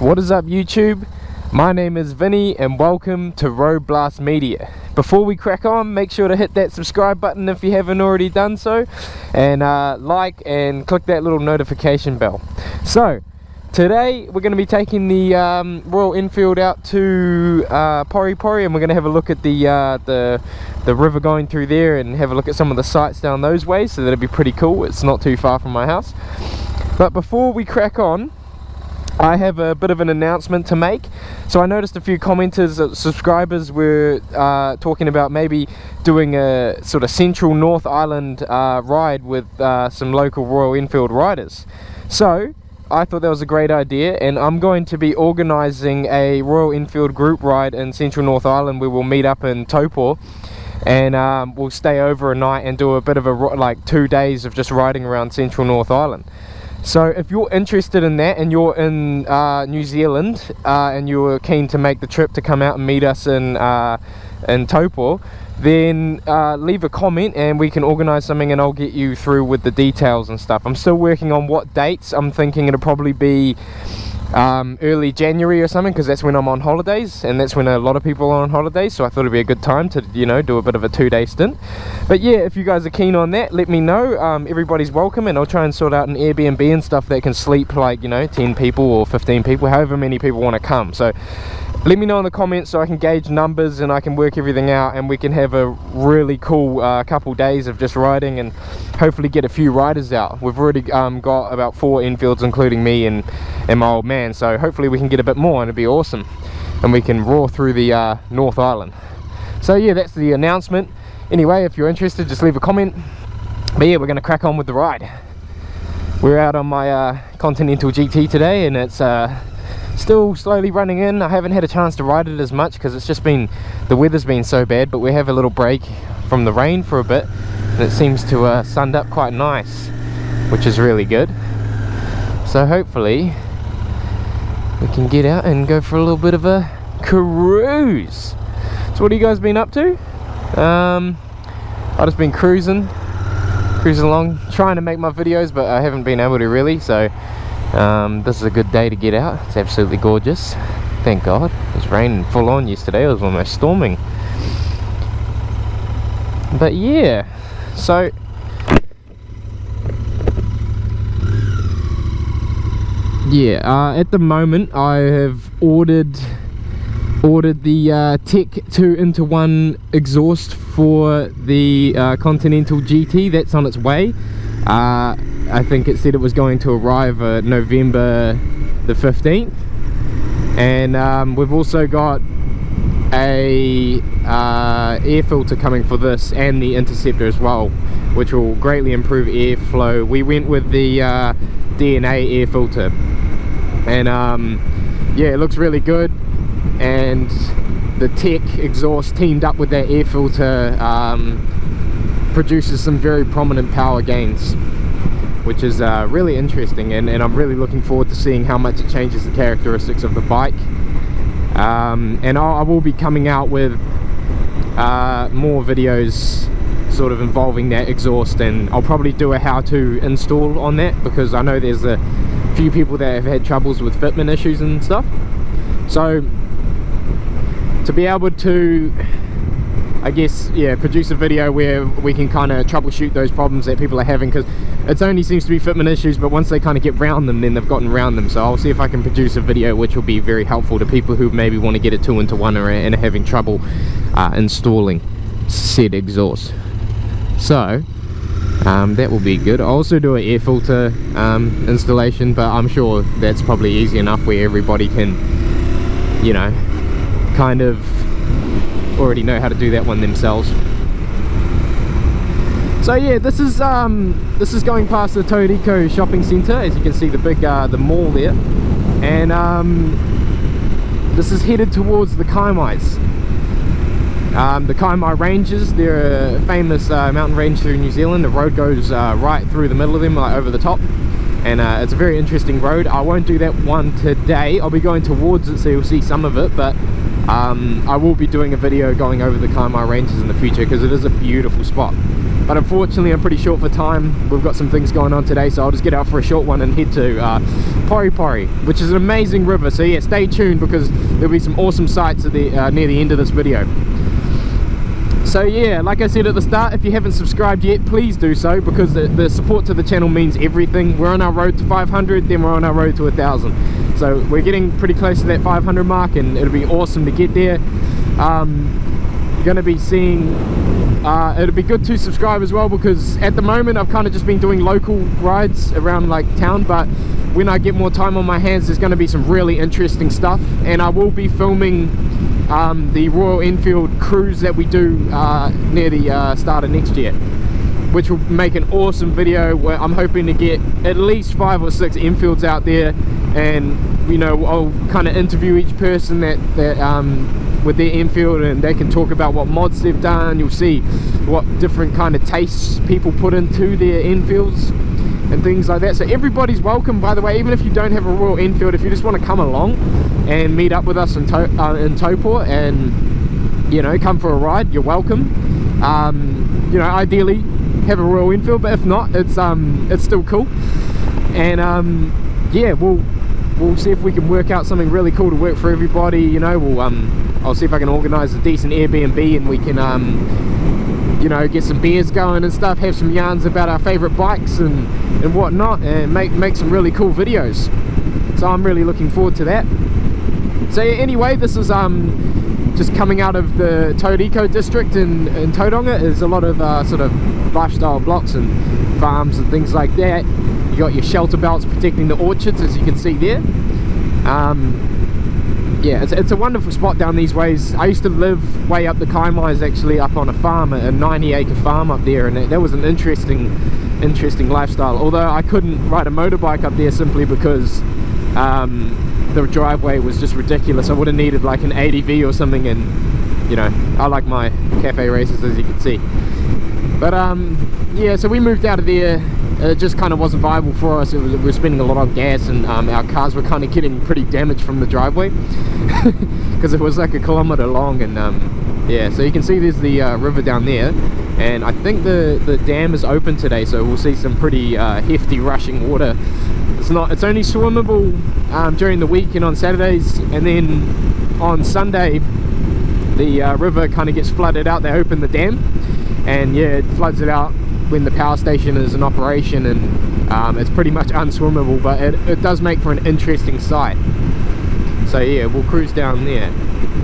What is up YouTube? My name is Vinny and welcome to Road Blast Media. Before we crack on, make sure to hit that subscribe button if you haven't already done so and uh, like and click that little notification bell. So, today we're going to be taking the um, Royal Enfield out to uh, Pori Pori and we're going to have a look at the, uh, the, the river going through there and have a look at some of the sights down those ways so that'll be pretty cool. It's not too far from my house. But before we crack on, I have a bit of an announcement to make. So I noticed a few commenters, uh, subscribers were uh, talking about maybe doing a sort of central North Island uh, ride with uh, some local Royal Enfield riders. So I thought that was a great idea and I'm going to be organising a Royal Enfield group ride in central North Island where we'll meet up in Taupo and um, we'll stay over a night and do a bit of a like two days of just riding around central North Island. So if you're interested in that and you're in uh, New Zealand uh, and you're keen to make the trip to come out and meet us in, uh, in Taupo, then uh, leave a comment and we can organise something and I'll get you through with the details and stuff. I'm still working on what dates. I'm thinking it'll probably be um, early January or something because that's when I'm on holidays and that's when a lot of people are on holidays so I thought it'd be a good time to you know do a bit of a two-day stint. But yeah if you guys are keen on that let me know. Um, everybody's welcome and I'll try and sort out an Airbnb and stuff that can sleep like you know 10 people or 15 people however many people want to come. So let me know in the comments so I can gauge numbers and I can work everything out and we can have a really cool uh, couple days of just riding and hopefully get a few riders out. We've already um, got about four Enfields including me and, and my old man so hopefully we can get a bit more and it'd be awesome and we can roar through the uh, North Island. So yeah that's the announcement. Anyway if you're interested just leave a comment. But yeah we're gonna crack on with the ride. We're out on my uh, Continental GT today and it's uh, still slowly running in. I haven't had a chance to ride it as much because it's just been the weather's been so bad but we have a little break from the rain for a bit and it seems to uh, sunned up quite nice which is really good. So hopefully we can get out and go for a little bit of a cruise. So what have you guys been up to? Um i've just been cruising cruising along trying to make my videos but i haven't been able to really so um, this is a good day to get out. It's absolutely gorgeous. Thank god. It was raining full on yesterday. It was almost storming. But yeah so yeah uh, at the moment I have ordered ordered the uh, Tech 2 into 1 exhaust for the uh, Continental GT that's on its way uh, I think it said it was going to arrive uh, November the 15th and um, we've also got a uh, air filter coming for this and the interceptor as well which will greatly improve airflow we went with the uh, DNA air filter. And um, yeah it looks really good. And the tech exhaust teamed up with that air filter um, produces some very prominent power gains which is uh, really interesting and, and, I'm really looking forward to seeing how much it changes the characteristics of the bike. Um, and I'll, I will be coming out with uh, more videos sort of involving that exhaust and I'll probably do a how-to install on that because I know there's a few people that have had troubles with fitment issues and stuff. So to be able to I guess, yeah, produce a video where we can kind of troubleshoot those problems that people are having because it only seems to be fitment issues, but once they kind of get round them, then they've gotten around them. So I'll see if I can produce a video which will be very helpful to people who maybe want to get it two into one or, and are having trouble uh, installing said exhaust. So, um, that will be good. I'll also do an air filter um, installation, but I'm sure that's probably easy enough where everybody can, you know, kind of already know how to do that one themselves so yeah this is um this is going past the Tauriko shopping center as you can see the big uh, the mall there and um this is headed towards the Kaimais um, the Kaimai Ranges, they're a famous uh, mountain range through New Zealand. The road goes uh, right through the middle of them, like over the top. And uh, it's a very interesting road. I won't do that one today. I'll be going towards it, so you'll see some of it. But um, I will be doing a video going over the Kaimai Ranges in the future because it is a beautiful spot. But unfortunately I'm pretty short for time. We've got some things going on today so I'll just get out for a short one and head to uh, Pori Pori which is an amazing river. So yeah stay tuned because there'll be some awesome sights at the uh, near the end of this video so yeah like i said at the start if you haven't subscribed yet please do so because the, the, support to the channel means everything. We're on our road to 500 then we're on our road to a thousand. So we're getting pretty close to that 500 mark and it'll be awesome to get there. Um, to be seeing uh, it'll be good to subscribe as well because at the moment I've kind of just been doing local rides around like town but when I get more time on my hands there's going to be some really interesting stuff. And I will be filming um, the Royal Enfield cruise that we do uh, near the uh, start of next year which will make an awesome video where I'm hoping to get at least five or six Enfields out there and you know I'll kind of interview each person that, that um, with their Enfield and they can talk about what mods they've done. You'll see what different kind of tastes people put into their Enfields and things like that. So everybody's welcome by the way even if you don't have a Royal Enfield if you just want to come along and meet up with us in, to uh, in Taupo and you know come for a ride you're welcome. Um, you know ideally have a Royal Enfield but if not it's um it's still cool. And um yeah we'll we'll see if we can work out something really cool to work for everybody you know we'll um I'll see if I can organize a decent Airbnb and we can um you know get some beers going and stuff have some yarns about our favorite bikes and and whatnot and make make some really cool videos. So I'm really looking forward to that. So yeah, anyway this is um just coming out of the Tauriko District in, in Tauranga. There's a lot of uh, sort of lifestyle blocks and farms and things like that. You got your shelter belts protecting the orchards as you can see there. Um, yeah it's, it's, a wonderful spot down these ways. I used to live way up the Kaimais actually up on a farm a 90 acre farm up there and it, that was an interesting interesting lifestyle. Although I couldn't ride a motorbike up there simply because um, the driveway was just ridiculous. I would have needed like an ADV or something and you know I like my cafe races as you can see. But um yeah so we moved out of there it just kind of wasn't viable for us. Was, we were spending a lot on gas and um, our cars were kind of getting pretty damaged from the driveway because it was like a kilometer long and um, yeah so you can see there's the uh, river down there and I think the the dam is open today so we'll see some pretty uh, hefty rushing water it's not it's only swimmable um, during the week and on Saturdays and then on Sunday the uh, river kind of gets flooded out they open the dam and yeah it floods it out when the power station is in operation and um, it's pretty much unswimmable but it, it does make for an interesting sight. So yeah we'll cruise down there.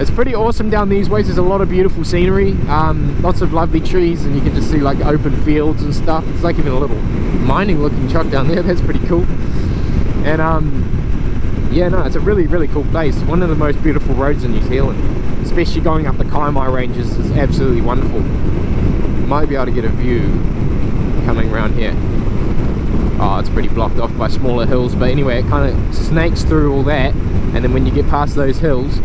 It's pretty awesome down these ways. There's a lot of beautiful scenery um, lots of lovely trees and you can just see like open fields and stuff. It's like even a little mining looking truck down there. That's pretty cool. And um, yeah no it's a really really cool place. One of the most beautiful roads in New Zealand especially going up the Kaimai ranges is absolutely wonderful. Might be able to get a view coming around here. Oh it's pretty blocked off by smaller hills but anyway it kind of snakes through all that and then when you get past those hills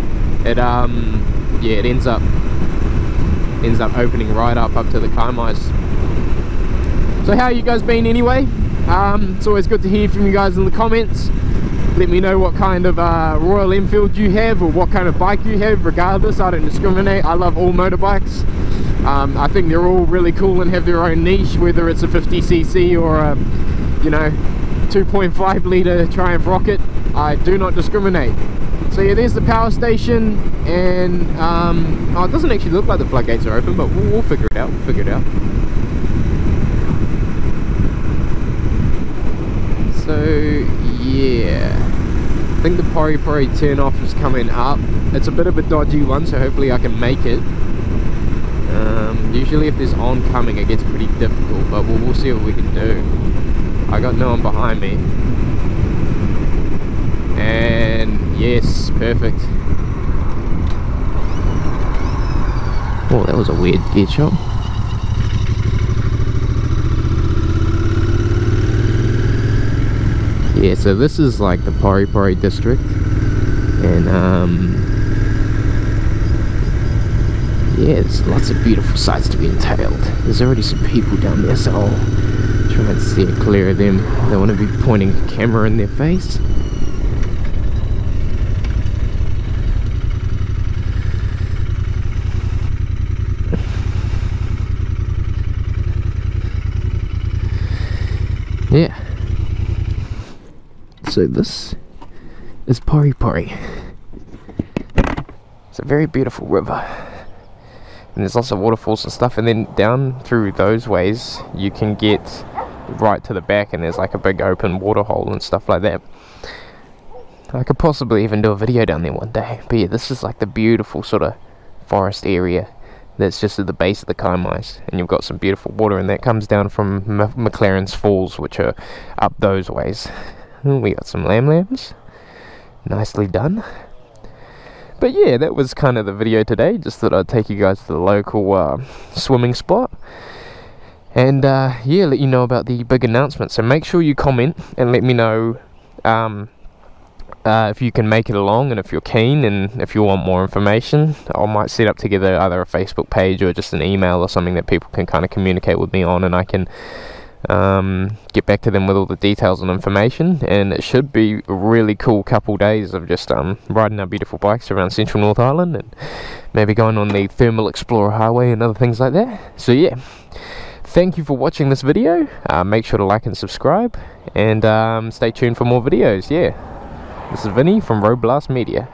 it um yeah it ends up ends up opening right up up to the Kaimais so how you guys been anyway? Um, it's always good to hear from you guys in the comments. Let me know what kind of uh, Royal Enfield you have or what kind of bike you have regardless. I don't discriminate. I love all motorbikes um, I think they're all really cool and have their own niche, whether it's a 50cc or a, you know, 2.5 litre Triumph Rocket. I do not discriminate. So yeah, there's the power station, and um, oh, it doesn't actually look like the floodgates are open, but we'll, we'll figure it out. We'll figure it out. So yeah, I think the Pori Pori turn off is coming up. It's a bit of a dodgy one, so hopefully I can make it. Um, usually if there's oncoming it gets pretty difficult, but we'll, we'll see what we can do. I got no one behind me. And yes, perfect. Oh, that was a weird gear shot. Yeah, so this is like the Pori Pori district. And um, yeah, there's lots of beautiful sights to be entailed. There's already some people down there, so I'll try and see it clear of them. They don't want to be pointing a camera in their face. Yeah. So this is Pori Pori. It's a very beautiful river. And there's lots of waterfalls and stuff and then down through those ways you can get right to the back and there's like a big open water hole and stuff like that. I could possibly even do a video down there one day. But yeah, this is like the beautiful sort of forest area that's just at the base of the Kaimais. And you've got some beautiful water and that comes down from M McLaren's Falls, which are up those ways. we got some lamb lambs. Nicely done. But yeah, that was kind of the video today. Just thought I'd take you guys to the local uh, swimming spot. And uh, yeah, let you know about the big announcement. So make sure you comment and let me know um, uh, if you can make it along and if you're keen and if you want more information. I might set up together either a Facebook page or just an email or something that people can kind of communicate with me on and I can um, get back to them with all the details and information. And it should be a really cool couple days of just um, riding our beautiful bikes around central North Island and maybe going on the Thermal Explorer Highway and other things like that. So yeah. Thank you for watching this video. Uh, make sure to like and subscribe. And um, stay tuned for more videos. Yeah. This is Vinny from Road Blast Media